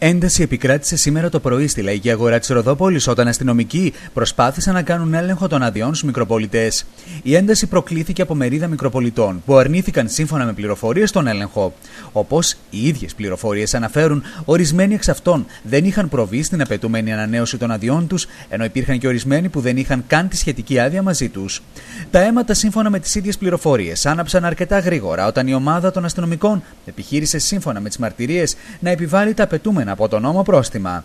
Ένταση επικράτησε σήμερα το πρωί στη λαϊκή αγορά της Ροδόπολης όταν αστυνομικοί προσπάθησαν να κάνουν έλεγχο των αδειών στους μικροπολιτές. Η ένταση προκλήθηκε από μερίδα μικροπολιτών που αρνήθηκαν σύμφωνα με πληροφορίες τον έλεγχο. Όπως οι ίδιες πληροφορίες αναφέρουν, ορισμένοι εξ αυτών δεν είχαν προβεί στην απαιτούμενη ανανέωση των αδειών τους, ενώ υπήρχαν και ορισμένοι που δεν είχαν καν τη σχετική άδεια μαζί τους. Τα αίματα, σύμφωνα με τις ίδιες πληροφορίες, άναψαν αρκετά γρήγορα όταν η ομάδα των αστυνομικών επιχείρησε σύμφωνα με τις μαρτυρίες να επιβάλλει τα απαιτούμενα από τον νόμο πρόστιμα.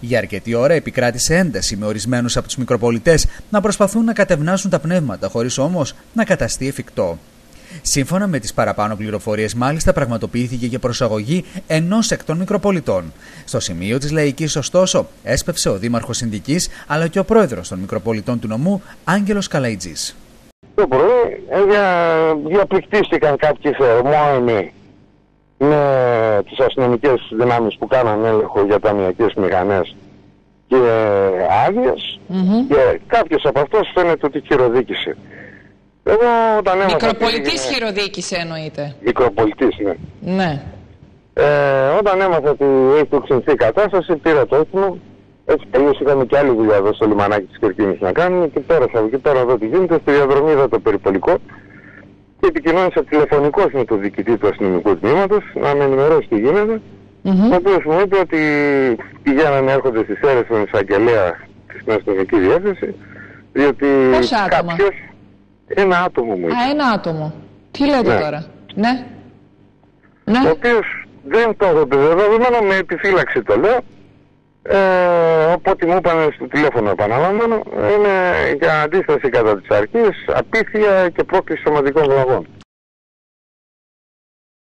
Για αρκετή ώρα επικράτησε ένταση με ορισμένους από τους μικροπολιτές να προσπαθούν να κατευνάσουν τα πνεύματα, χωρίς όμως να καταστεί εφικτό. Σύμφωνα με τις παραπάνω πληροφορίες, μάλιστα πραγματοποιήθηκε και προσαγωγή ενός εκ των μικροπολιτών. Στο σημείο της λαϊκής, ωστόσο, έσπευσε ο Δήμαρχος Συνδικής αλλά και ο πρόεδρος των μικροπολιτών του νομού, Άγγελος Καλαϊτζής. Το πρωί διαπληκτίστηκαν κάποιοι θερμόαιμοι με τις αστυνομικές δυνάμεις που κάναν έλεγχο για ταμιακές μηχανές και άδειες mm-hmm. και κάποιος από αυτούς φαίνεται ότι χειροδίκησε. Εγώ όταν έμαθα... Μικροπολιτής έγινε... χειροδίκησε εννοείται. Μικροπολιτής, ναι. Ναι. Ε, όταν έμαθα ότι έχει οξυνθεί η κατάσταση, πήρα το όχημα. Έτσι τελείως είχαμε και άλλη δουλειά εδώ στο λιμανάκι της Κερκίνης να κάνουμε και πέρασα εκεί πέρα εδώ τι γίνεται. Στη διαδρομή είδα το περιπολικό και επικοινώνησα τηλεφωνικώ με τον διοικητή του αστυνομικού τμήματος να με ενημερώσει τι γίνεται. Mm-hmm. Ο οποίος μου είπε ότι πηγαίνανε έρχονται στις αίρες των εισαγγελέα στην αστυνομική διεύθυνσης. Διότι κάποιο. Ένα άτομο μου είπε. Α, ένα άτομο. Τι λέτε ναι. τώρα; Ναι. ναι. Ο οποίος δεν το έχω επιβεβαιωμένο, με επιφύλαξη το λέω. Ε, οπότε μου είπαν στο τηλέφωνο επαναλαμβάνω είναι για αντίσταση κατά της αρχής, απίθεια και πρόκληση σωματικών βλαβών.